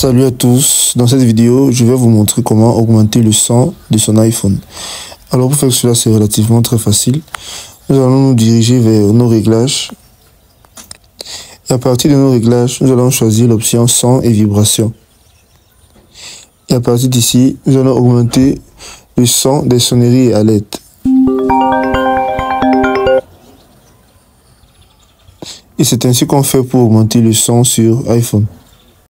Salut à tous, dans cette vidéo je vais vous montrer comment augmenter le son de son iPhone. Alors pour faire cela c'est relativement très facile. Nous allons nous diriger vers nos réglages. Et à partir de nos réglages, nous allons choisir l'option son et vibration. Et à partir d'ici, nous allons augmenter le son des sonneries à l'aide. Et c'est ainsi qu'on fait pour augmenter le son sur iPhone.